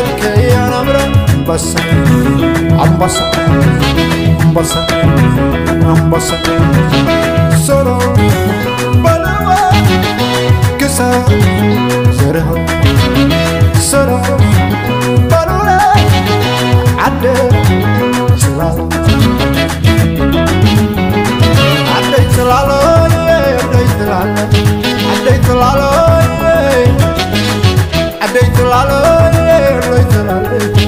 عليك يا نمرة انبسط انبسط انبسط انبسط سرو بلوى كسر زرها سرو بلوى عدى شرار عدى شرار عدى شرار عدى شرار عدى شرار I'm